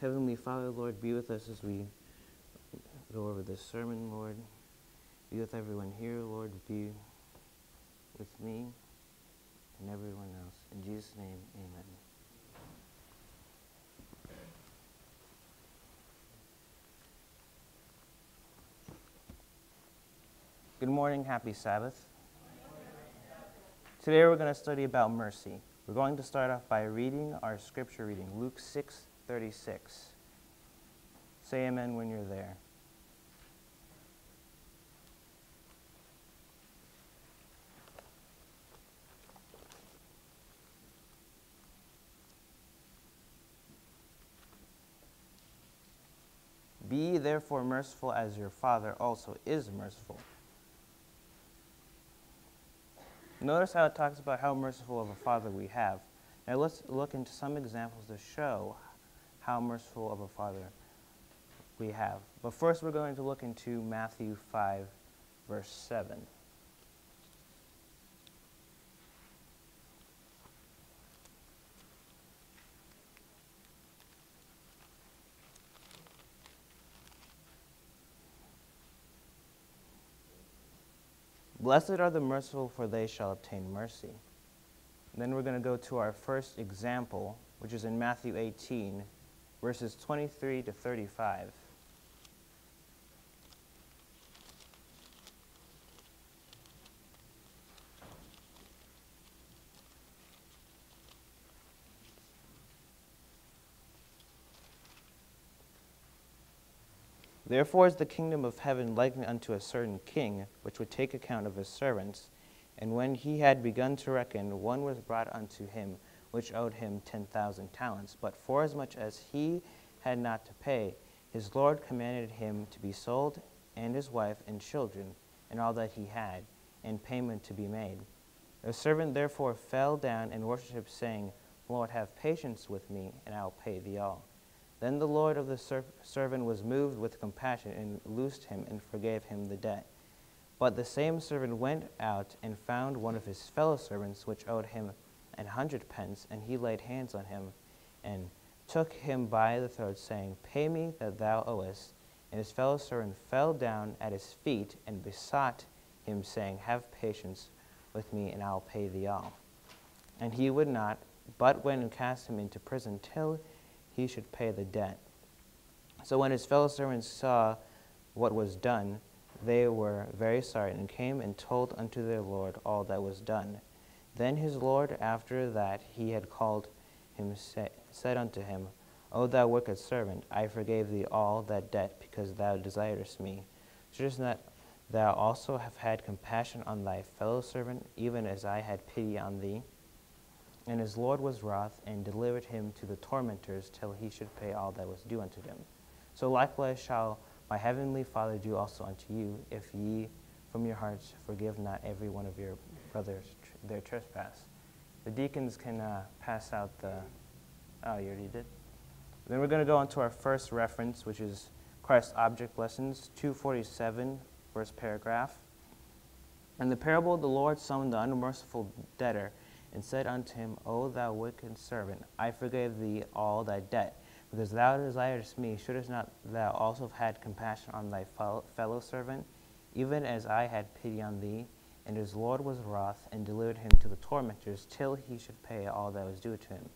Heavenly Father, Lord, be with us as we go over this sermon, Lord. Be with everyone here, Lord. Be with me and everyone else. In Jesus' name, amen. Good morning, happy Sabbath. Today we're going to study about mercy. We're going to start off by reading our scripture reading, Luke 6 36. Say amen when you're there. Be therefore merciful as your Father also is merciful. Notice how it talks about how merciful of a Father we have. Now let's look into some examples to show how merciful of a Father we have. But first, we're going to look into Matthew 5, verse 7. Blessed are the merciful, for they shall obtain mercy. then we're going to go to our first example, which is in Matthew 18, verses 23 to 35. Therefore is the kingdom of heaven likened unto a certain king, which would take account of his servants. And when he had begun to reckon, one was brought unto him, which owed him ten thousand talents. But forasmuch as he had not to pay, his Lord commanded him to be sold, and his wife and children, and all that he had, and payment to be made. The servant therefore fell down and worshipped, saying, Lord, have patience with me, and I will pay thee all. Then the Lord of the ser- servant was moved with compassion and loosed him and forgave him the debt. But the same servant went out and found one of his fellow servants which owed him an hundred pence, and he laid hands on him and took him by the throat, saying, Pay me that thou owest. And his fellow servant fell down at his feet and besought him, saying, Have patience with me, and I'll pay thee all. And he would not, but went and cast him into prison till he should pay the debt. So when his fellow servants saw what was done, they were very sorry and came and told unto their Lord all that was done. Then his Lord, after that he had called him, said unto him, O thou wicked servant, I forgave thee all that debt because thou desiredst me. Shouldst not thou also have had compassion on thy fellow servant, even as I had pity on thee? And his Lord was wroth and delivered him to the tormentors till he should pay all that was due unto him. So likewise shall my heavenly Father do also unto you, if ye from your hearts forgive not every one of your brothers their trespass. The deacons can uh, pass out the. Oh, you already did? Then we're going to go on to our first reference, which is Christ's object lessons, 247, first paragraph. In the parable, the Lord summoned the unmerciful debtor and said unto him, O thou wicked servant, I forgave thee all thy debt, because thou desiredst me. Shouldst not thou also have had compassion on thy fellow servant, even as I had pity on thee? And his Lord was wroth, and delivered him to the tormentors, till he should pay all that was due to him.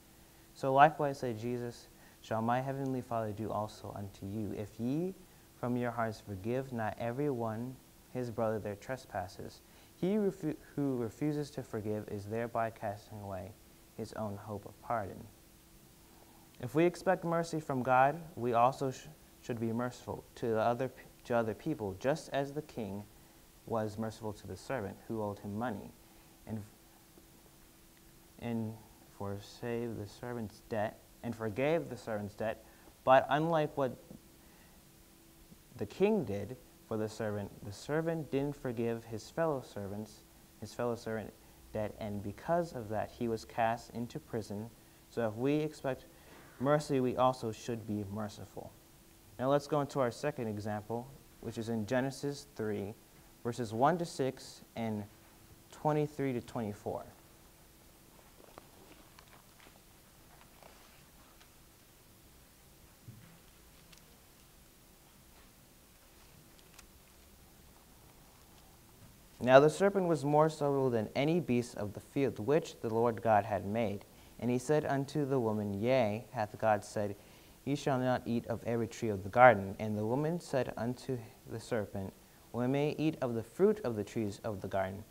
So likewise said Jesus, Shall my heavenly Father do also unto you, if ye from your hearts forgive not every one his brother their trespasses? He refu- who refuses to forgive is thereby casting away his own hope of pardon. If we expect mercy from God, we also sh- should be merciful to, other, to other people, just as the king was merciful to the servant who owed him money, and, and forsave the servant's debt, and forgave the servant's debt. But unlike what the king did, for the servant. The servant didn't forgive his fellow servants, his fellow servant debt, and because of that, he was cast into prison. So if we expect mercy, we also should be merciful. Now let's go into our second example, which is in Genesis 3, verses 1 to 6 and 23 to 24. Now the serpent was more subtle than any beast of the field which the Lord God had made. And he said unto the woman, Yea, hath God said, Ye shall not eat of every tree of the garden. And the woman said unto the serpent, we may eat of the fruit of the trees of the garden,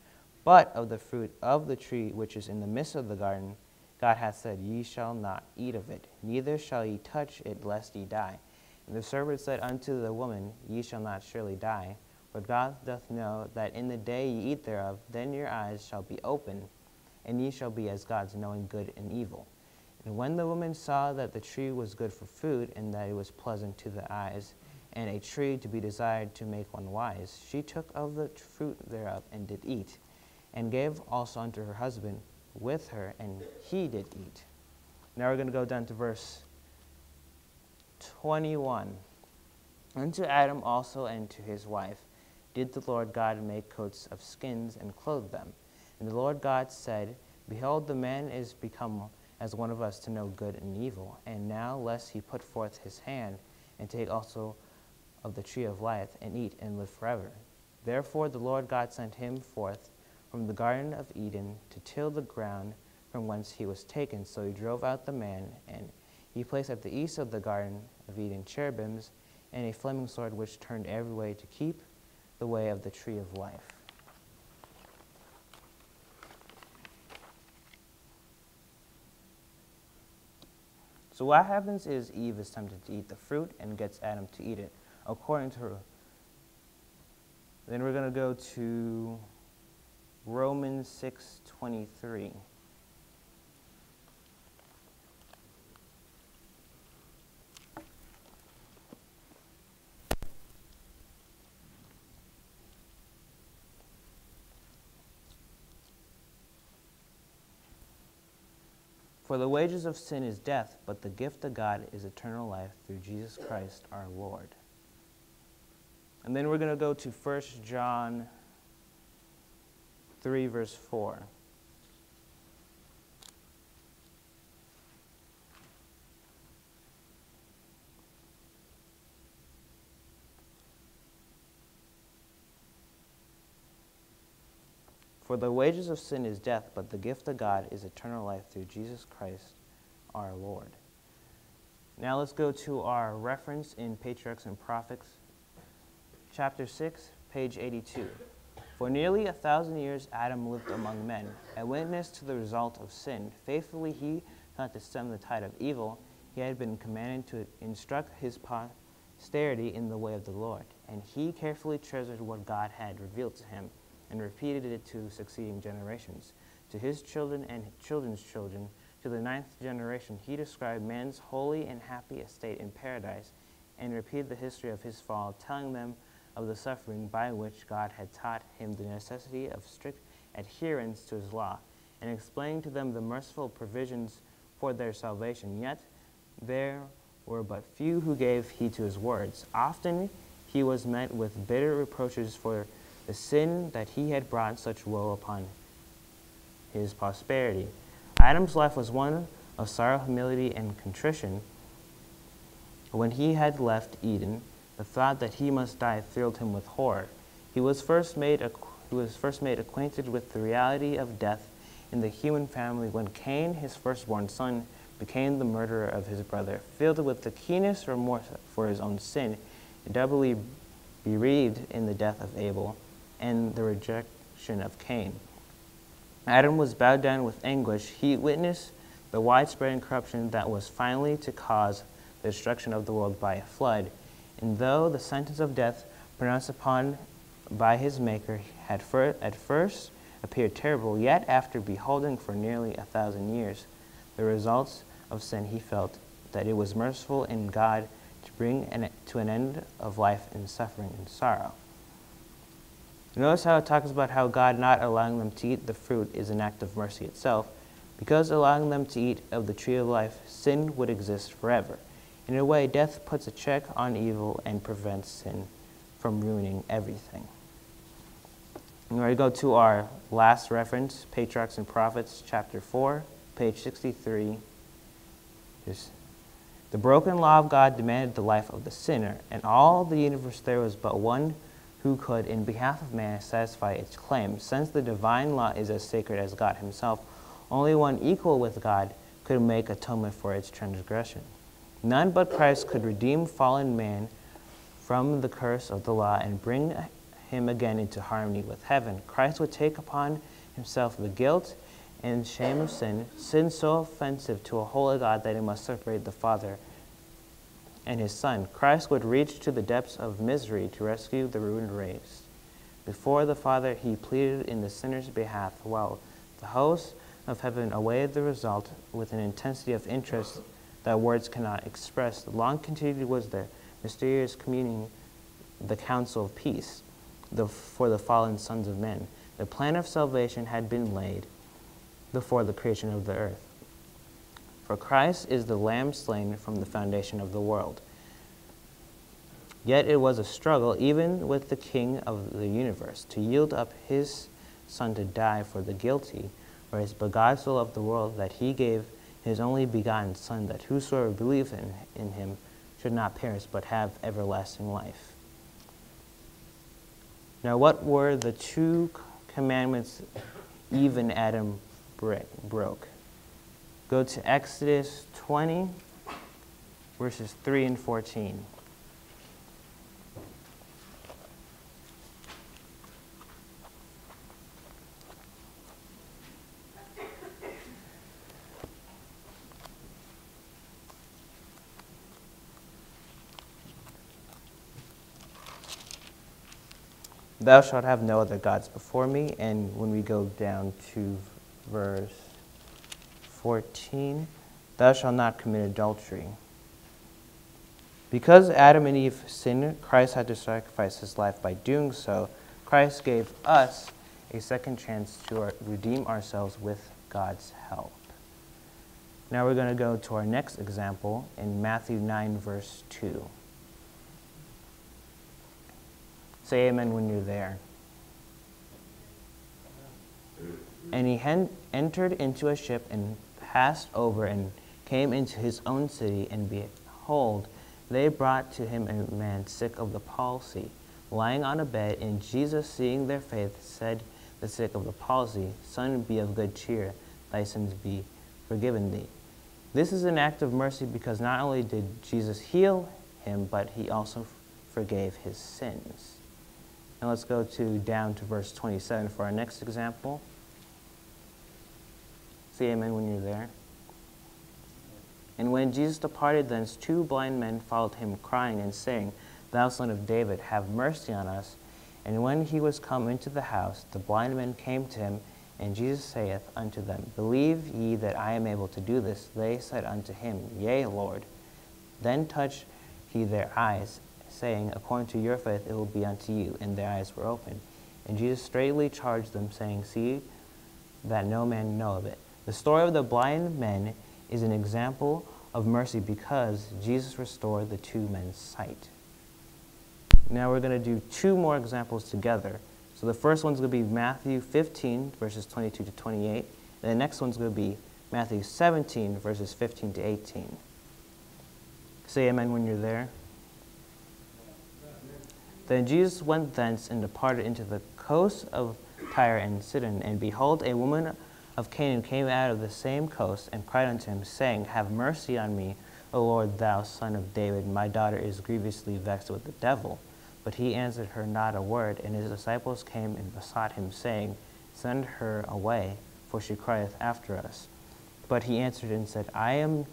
but of the fruit of the tree which is in the midst of the garden, God hath said, Ye shall not eat of it, neither shall ye touch it, lest ye die. And the serpent said unto the woman, Ye shall not surely die. For God doth know that in the day ye eat thereof, then your eyes shall be opened, and ye shall be as gods, knowing good and evil. And when the woman saw that the tree was good for food, and that it was pleasant to the eyes, and a tree to be desired to make one wise, she took of the fruit thereof, and did eat, and gave also unto her husband with her, and he did eat. Now we're going to go down to verse 21. Unto Adam also and to his wife did the Lord God make coats of skins and clothe them. And the Lord God said, Behold, the man is become as one of us to know good and evil. And now, lest he put forth his hand and take also of the tree of life and eat and live forever. Therefore, the Lord God sent him forth from the Garden of Eden to till the ground from whence he was taken. So he drove out the man, and he placed at the east of the Garden of Eden cherubims and a flaming sword which turned every way to keep the way of the tree of life. So what happens is Eve is tempted to eat the fruit and gets Adam to eat it, according to her. Then we're going to go to Romans 6:23. For the wages of sin is death, but the gift of God is eternal life through Jesus Christ our Lord. And then we're going to go to 1 John 3, verse 4. For the wages of sin is death, but the gift of God is eternal life through Jesus Christ our Lord. Now let's go to our reference in Patriarchs and Prophets, chapter 6, page 82. For nearly a thousand years Adam lived among men, a witness to the result of sin. Faithfully he not to stem the tide of evil. He had been commanded to instruct his posterity in the way of the Lord, and he carefully treasured what God had revealed to him, and repeated it to succeeding generations. To his children and children's children, to the ninth generation, he described man's holy and happy estate in paradise, and repeated the history of his fall, telling them of the suffering by which God had taught him the necessity of strict adherence to his law, and explaining to them the merciful provisions for their salvation. Yet there were but few who gave heed to his words. Often he was met with bitter reproaches for the sin that he had brought such woe upon his prosperity. Adam's life was one of sorrow, humility, and contrition. When he had left Eden, the thought that he must die thrilled him with horror. He was first made, he was first made acquainted with the reality of death in the human family when Cain, his firstborn son, became the murderer of his brother. Filled with the keenest remorse for his own sin, doubly bereaved in the death of Abel and the rejection of Cain. Adam was bowed down with anguish. He witnessed the widespread corruption that was finally to cause the destruction of the world by a flood. And though the sentence of death pronounced upon by his Maker had fir- at first appeared terrible, yet after beholding for nearly a thousand years the results of sin, he felt that it was merciful in God to bring an, to an end of life in suffering and sorrow. Notice how it talks about how God not allowing them to eat the fruit is an act of mercy itself. Because allowing them to eat of the tree of life, sin would exist forever. In a way, death puts a check on evil and prevents sin from ruining everything. And we're going to go to our last reference, Patriarchs and Prophets, chapter 4, page 63. Just, the broken law of God demanded the life of the sinner, and all the universe there was but one who could, in behalf of man, satisfy its claim. Since the divine law is as sacred as God himself, only one equal with God could make atonement for its transgression. None but Christ could redeem fallen man from the curse of the law and bring him again into harmony with heaven. Christ would take upon himself the guilt and shame of sin, sin so offensive to a holy God that it must separate the Father and his Son. Christ would reach to the depths of misery to rescue the ruined race. Before the Father, he pleaded in the sinner's behalf, while the hosts of heaven awaited the result with an intensity of interest that words cannot express. The long continued was the mysterious communing, the council of peace the, for the fallen sons of men. The plan of salvation had been laid before the creation of the earth. For Christ is the Lamb slain from the foundation of the world. Yet it was a struggle, even with the King of the universe, to yield up his Son to die for the guilty, for his begot of the world that he gave his only begotten Son, that whosoever believeth in, in him should not perish, but have everlasting life. Now, what were the two commandments even Adam broke? Go to Exodus 20, verses 3 and 14. Thou shalt have no other gods before me. And when we go down to verse 14, thou shalt not commit adultery. Because Adam and Eve sinned, Christ had to sacrifice his life by doing so. Christ gave us a second chance to redeem ourselves with God's help. Now we're going to go to our next example in Matthew 9, verse 2. Say amen when you're there. And he entered into a ship and passed over and came into his own city, and behold, they brought to him a man sick of the palsy, lying on a bed. And Jesus, seeing their faith, said, The sick of the palsy, Son, be of good cheer, thy sins be forgiven thee. This is an act of mercy because not only did Jesus heal him, but he also forgave his sins. And let's go to down to verse 27 for our next example. Say amen when you're there. And when Jesus departed thence, two blind men followed him, crying and saying, Thou son of David, have mercy on us. And when he was come into the house, the blind men came to him, and Jesus saith unto them, Believe ye that I am able to do this? They said unto him, Yea, Lord. Then touched he their eyes, saying, According to your faith it will be unto you. And their eyes were opened. And Jesus straightly charged them, saying, See that no man know of it. The story of the blind men is an example of mercy because Jesus restored the two men's sight. Now we're going to do two more examples together. So the first one's going to be Matthew 15, verses 22 to 28. And the next one's going to be Matthew 17, verses 15 to 18. Say amen when you're there. Then Jesus went thence and departed into the coast of Tyre and Sidon. And behold, a woman of Canaan came out of the same coast and cried unto him, saying, Have mercy on me, O Lord, thou son of David. My daughter is grievously vexed with the devil. But he answered her not a word. And his disciples came and besought him, saying, Send her away, for she crieth after us. But he answered and said, I am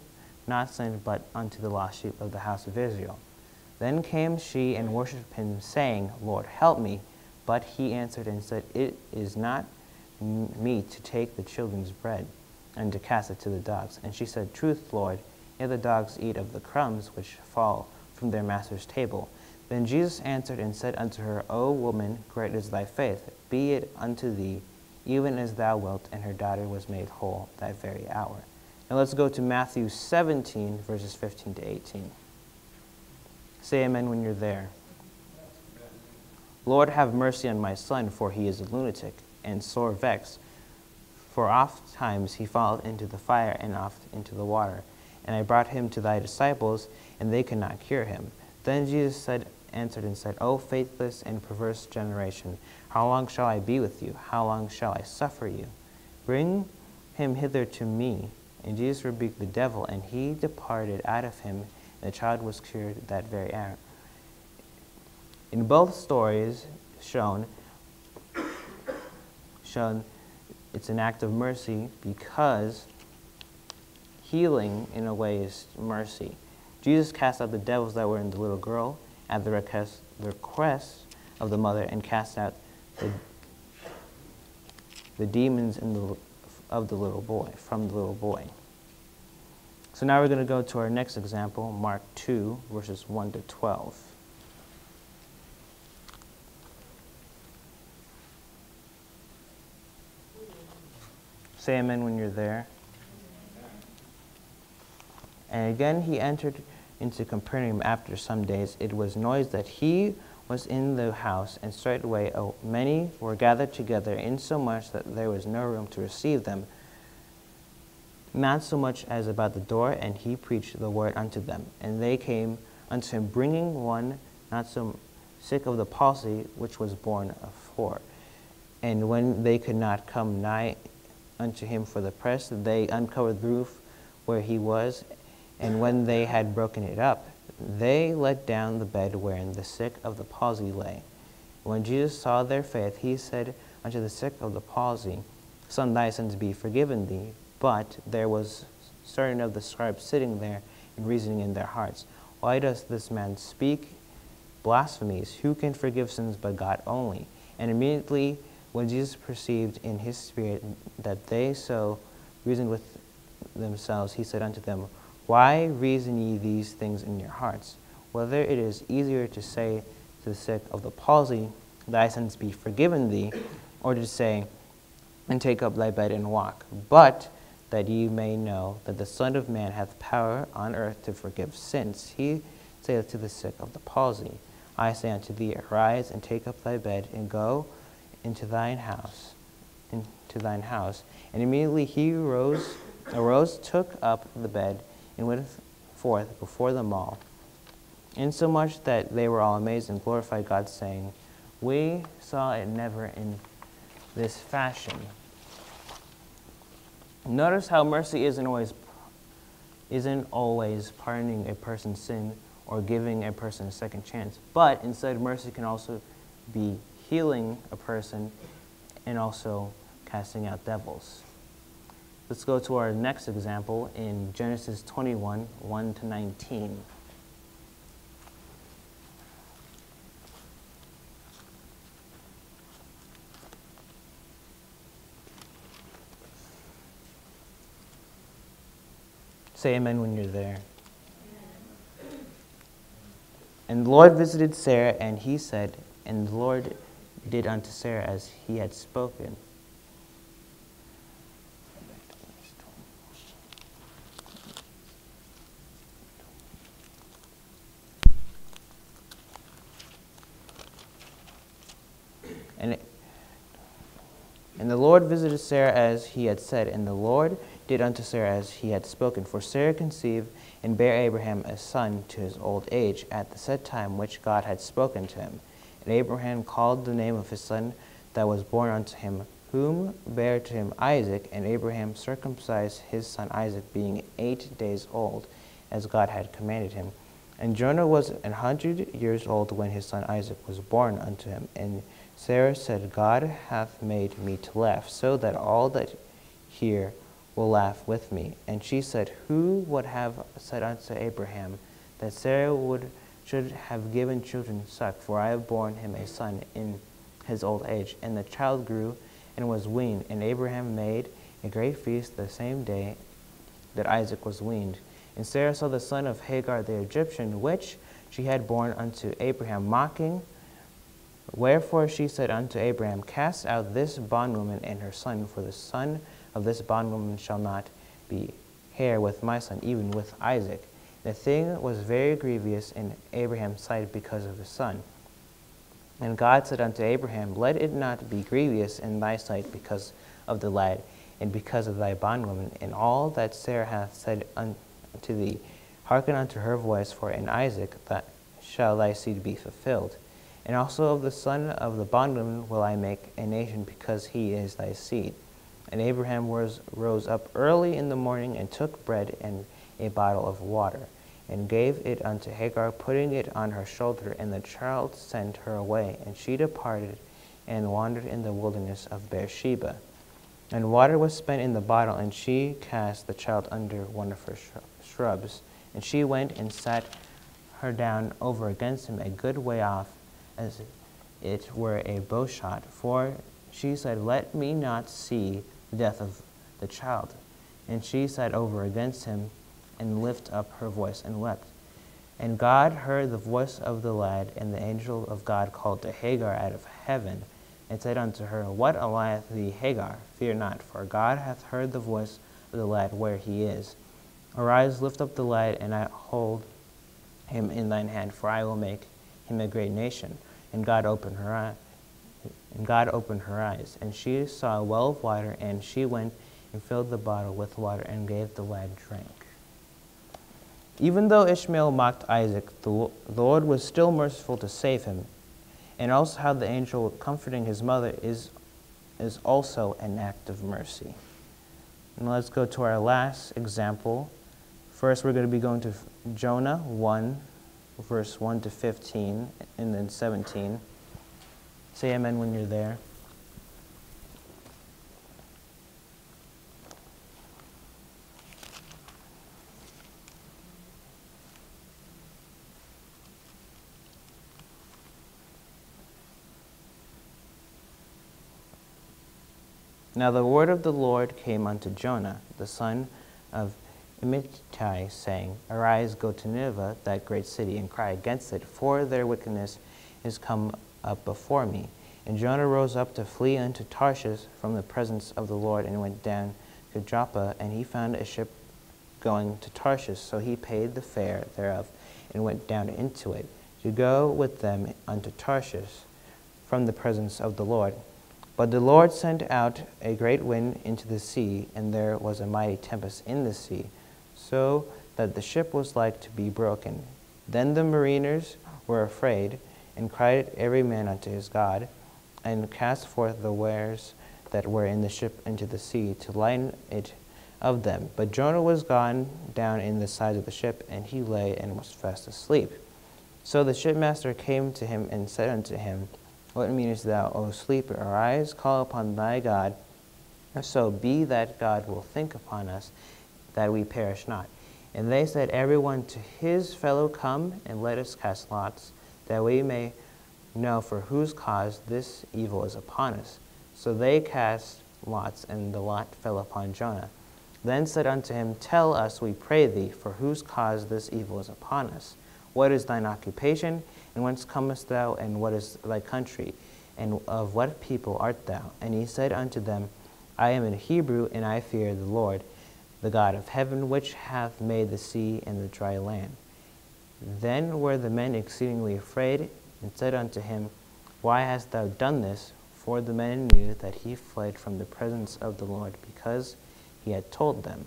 not sent but unto the lost sheep of the house of Israel. Then came she and worshipped him, saying, Lord, help me. But he answered and said, It is not meet to take the children's bread and to cast it to the dogs. And she said, Truth, Lord, yet the dogs eat of the crumbs which fall from their master's table. Then Jesus answered and said unto her, O woman, great is thy faith. Be it unto thee even as thou wilt. And her daughter was made whole that very hour. Now let's go to Matthew 17, verses 15 to 18. Say amen when you're there. Lord, have mercy on my son, for he is a lunatic and sore vexed. For oft times he falleth into the fire and oft into the water. And I brought him to thy disciples, and they could not cure him. Then Jesus said answered and said, O faithless and perverse generation, how long shall I be with you? How long shall I suffer you? Bring him hither to me. And Jesus rebuked the devil, and he departed out of him, the child was cured that very hour. In both stories shown, shown it's an act of mercy because healing, in a way, is mercy. Jesus cast out the devils that were in the little girl at the request, the request of the mother and cast out the, the demons in the, of the little boy, from the little boy. So now we're going to go to our next example, Mark 2, verses 1 to 12. Say amen when you're there. And again he entered into Capernaum after some days. It was noised that he was in the house, and straightway oh, many were gathered together, insomuch that there was no room to receive them, not so much as about the door, and he preached the word unto them. And they came unto him, bringing one not so sick of the palsy, which was born afore. And when they could not come nigh unto him for the press, they uncovered the roof where he was, and when they had broken it up, they let down the bed wherein the sick of the palsy lay. When Jesus saw their faith, he said unto the sick of the palsy, Son, thy sins be forgiven thee. But there was certain of the scribes sitting there and reasoning in their hearts, Why does this man speak blasphemies? Who can forgive sins but God only? And immediately when Jesus perceived in his spirit that they so reasoned with themselves, he said unto them, why reason ye these things in your hearts? Whether it is easier to say to the sick of the palsy, Thy sins be forgiven thee, or to say, And take up thy bed and walk. But that ye may know that the Son of Man hath power on earth to forgive sins. He saith to the sick of the palsy, I say unto thee, Arise and take up thy bed and go into thine house. Into thine house. And immediately he rose, arose, took up the bed, and went forth before them all, insomuch that they were all amazed and glorified God, saying, We saw it never in this fashion. Notice how mercy isn't always, isn't always pardoning a person's sin or giving a person a second chance, but instead, mercy can also be healing a person and also casting out devils. Let's go to our next example in Genesis 21 1 to 19. Say amen when you're there. And the Lord visited Sarah, and he said, And the Lord did unto Sarah as he had spoken. And, it, and the Lord visited Sarah as he had said, and the Lord did unto Sarah as he had spoken. For Sarah conceived and bare Abraham a son to his old age at the set time which God had spoken to him. And Abraham called the name of his son that was born unto him, whom bare to him Isaac. And Abraham circumcised his son Isaac, being eight days old, as God had commanded him. And Jonah was an hundred years old when his son Isaac was born unto him. And Sarah said, God hath made me to laugh, so that all that hear will laugh with me. And she said, Who would have said unto Abraham that Sarah would should have given children suck? For I have borne him a son in his old age. And the child grew and was weaned. And Abraham made a great feast the same day that Isaac was weaned. And Sarah saw the son of Hagar the Egyptian, which she had borne unto Abraham, mocking. Wherefore she said unto Abraham, Cast out this bondwoman and her son, for the son of this bondwoman shall not be heir with my son, even with Isaac. The thing was very grievous in Abraham's sight because of his son. And God said unto Abraham, Let it not be grievous in thy sight because of the lad, and because of thy bondwoman, and all that Sarah hath said unto thee. Hearken unto her voice, for in Isaac that shall thy seed be fulfilled. And also of the son of the bondwoman will I make a nation, because he is thy seed. And Abraham was, rose up early in the morning and took bread and a bottle of water, and gave it unto Hagar, putting it on her shoulder. And the child sent her away, and she departed and wandered in the wilderness of Beersheba. And water was spent in the bottle, and she cast the child under one of her shrubs. And she went and sat her down over against him a good way off, as it were a bow shot. For she said, Let me not see the death of the child. And she sat over against him, and lifted up her voice and wept. And God heard the voice of the lad, and the angel of God called to Hagar out of heaven, and said unto her, What alieth thee, Hagar? Fear not, for God hath heard the voice of the lad where he is. Arise, lift up the lad, and I hold him in thine hand, for I will make him a great nation. And God opened her eye, and God opened her eyes, and she saw a well of water, and she went and filled the bottle with water and gave the lad drink. Even though Ishmael mocked Isaac, the Lord was still merciful to save him. And also how the angel comforting his mother is, is also an act of mercy. And let's go to our last example. First, we're going to be going to Jonah 1, verse 1 to 15, and then 17. Say amen when you're there. Now the word of the Lord came unto Jonah, the son of Amittai, saying, Arise, go to Nineveh, that great city, and cry against it, for their wickedness is come up before me. And Jonah rose up to flee unto Tarshish from the presence of the Lord, and went down to Joppa, and he found a ship going to Tarshish. So he paid the fare thereof, and went down into it, to go with them unto Tarshish from the presence of the Lord. But the Lord sent out a great wind into the sea, and there was a mighty tempest in the sea so that the ship was like to be broken. Then the mariners were afraid, and cried every man unto his God, and cast forth the wares that were in the ship into the sea, to lighten it of them. But Jonah was gone down in the side of the ship, and he lay and was fast asleep. So the shipmaster came to him and said unto him, What meanest thou, O sleeper? Arise, call upon thy God. So be that God will think upon us, that we perish not. And they said, Every one to his fellow come, and let us cast lots, that we may know for whose cause this evil is upon us. So they cast lots, and the lot fell upon Jonah. Then said unto him, Tell us, we pray thee, for whose cause this evil is upon us. What is thine occupation, and whence comest thou, and what is thy country, and of what people art thou? And he said unto them, I am a Hebrew, and I fear the Lord the God of heaven, which hath made the sea and the dry land. Then were the men exceedingly afraid, and said unto him, Why hast thou done this? For the men knew that he fled from the presence of the Lord, because he had told them.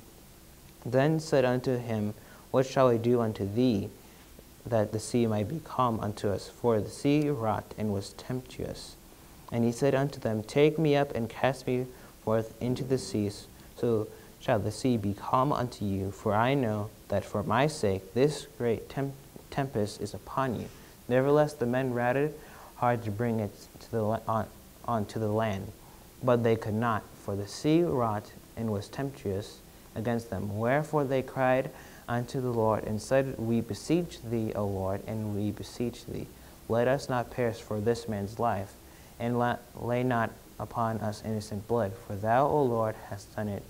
Then said unto him, What shall we do unto thee, that the sea might be calm unto us? For the sea wrought and was tempestuous. And he said unto them, Take me up and cast me forth into the seas, so shall the sea be calm unto you, for I know that for my sake this great temp- tempest is upon you. Nevertheless, the men routed hard to bring it to the on, on to the land, but they could not, for the sea wrought and was tempestuous against them. Wherefore they cried unto the Lord and said, We beseech thee, O Lord, and we beseech thee, let us not perish for this man's life, and lay not upon us innocent blood, for thou, O Lord, hast done it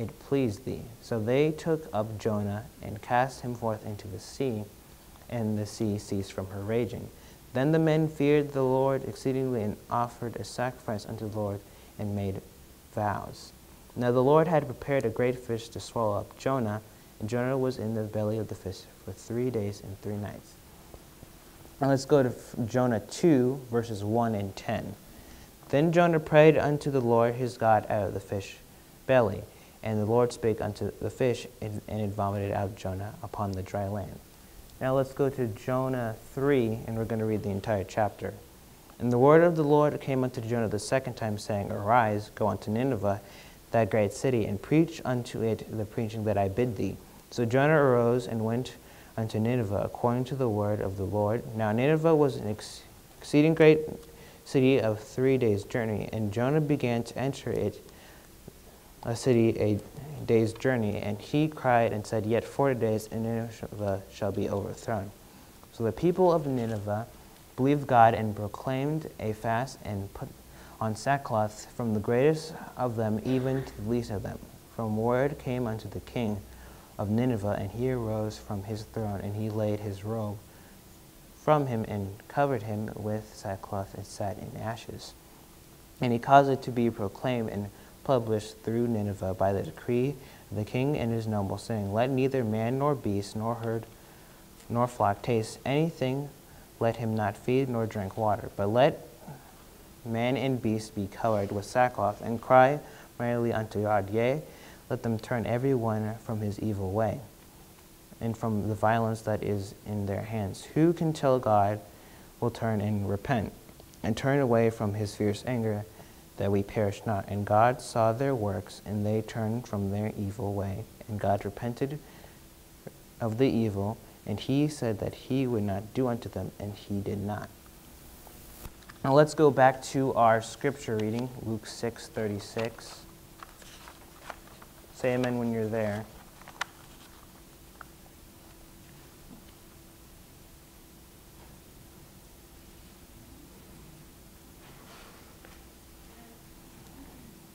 it pleased thee. So they took up Jonah and cast him forth into the sea, and the sea ceased from her raging. Then the men feared the Lord exceedingly and offered a sacrifice unto the Lord and made vows. Now the Lord had prepared a great fish to swallow up Jonah, and Jonah was in the belly of the fish for three days and three nights. Now let's go to Jonah 2, verses 1 and 10. Then Jonah prayed unto the Lord his God out of the fish belly. And the Lord spake unto the fish, and, it vomited out Jonah upon the dry land. Now let's go to Jonah 3, and we're going to read the entire chapter. And the word of the Lord came unto Jonah the second time, saying, Arise, go unto Nineveh, that great city, and preach unto it the preaching that I bid thee. So Jonah arose and went unto Nineveh, according to the word of the Lord. Now Nineveh was an ex- exceeding great city of three days' journey, and Jonah began to enter it, a city a day's journey, and he cried and said, Yet forty days, and Nineveh shall be overthrown. So the people of Nineveh believed God and proclaimed a fast and put on sackcloth from the greatest of them even to the least of them. From word came unto the king of Nineveh, and he arose from his throne, and he laid his robe from him and covered him with sackcloth and sat in ashes. And he caused it to be proclaimed and published through Nineveh by the decree of the king and his nobles, saying, Let neither man nor beast nor herd nor flock taste anything, let him not feed nor drink water, but let man and beast be covered with sackcloth and cry merrily unto God. Yea, let them turn every one from his evil way and from the violence that is in their hands. Who can tell God will turn and repent and turn away from his fierce anger that we perish not? And God saw their works, and they turned from their evil way. And God repented of the evil, and he said that he would not do unto them, and he did not. Now let's go back to our scripture reading, Luke 6 36. Say amen when you're there.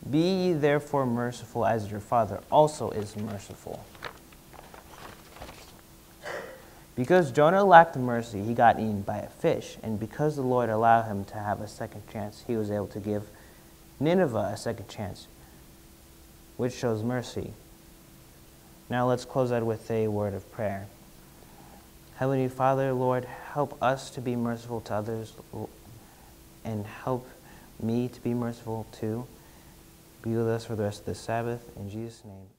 Be ye therefore merciful as your Father also is merciful. Because Jonah lacked mercy, he got eaten by a fish. And because the Lord allowed him to have a second chance, he was able to give Nineveh a second chance, which shows mercy. Now let's close out with a word of prayer. Heavenly Father, Lord, help us to be merciful to others and help me to be merciful too. Be with us for the rest of the Sabbath. In Jesus' name.